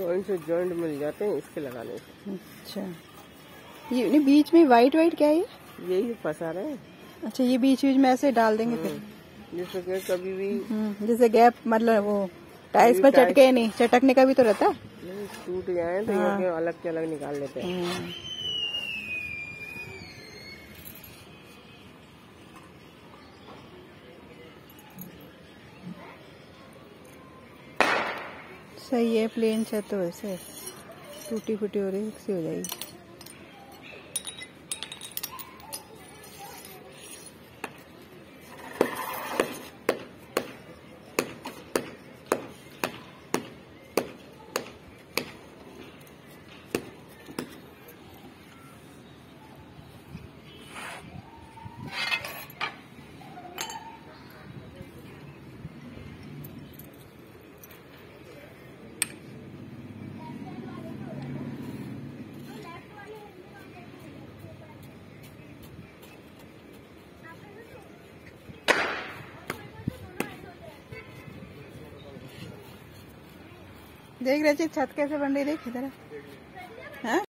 Joint से joint मिल जाते हैं इसके लगाने से अच्छा। ये नहीं बीच में व्हाइट वाइट क्या है? ये यही फंसा रहे हैं। अच्छा ये बीच बीच में ऐसे डाल देंगे फिर। जैसे कि कभी भी हम्म, जैसे गैप मतलब वो टाइल्स पर चटके नहीं चटकने का भी तो रहता है। टूट जाए तो हाँ। अलग के अलग निकाल लेते हैं। सही है प्लेन छत तो वैसे। टूटी फूटी हो रही है हो जाएगी। देख रहे छत कैसे बन रही देख इधर। हाँ?